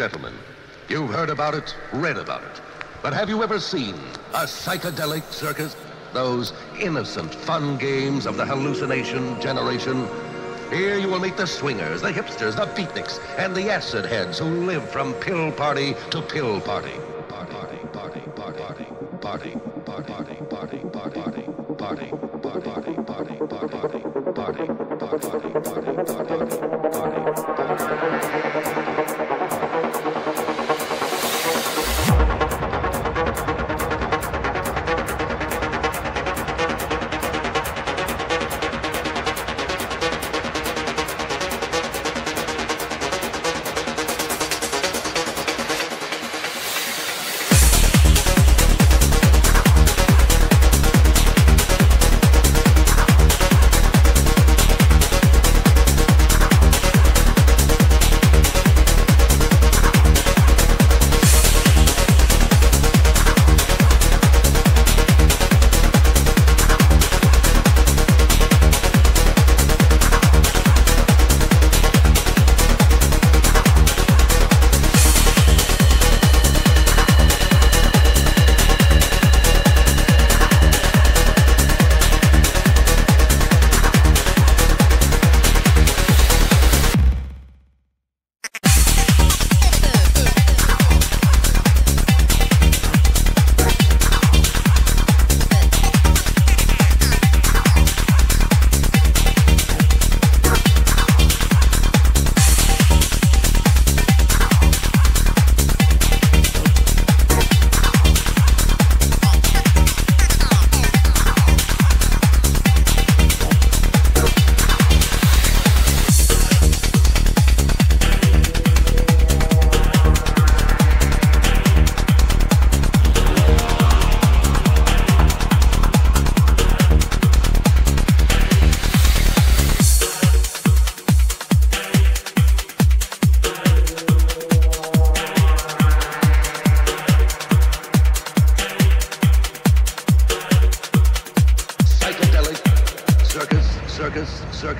gentlemen, you've heard about it, read about it. But have you ever seen a psychedelic circus? Those innocent, fun games of the hallucination generation? Here you will meet the swingers, the hipsters, the beatniks, and the acid heads who live from pill party to pill party. Party, party, party, party, party,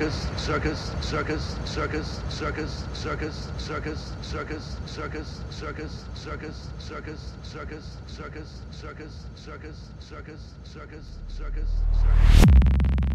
circus, circus, circus, circus, circus, circus, circus, circus, circus, circus, circus, circus, circus, circus, circus, circus, circus, circus, circus, circus.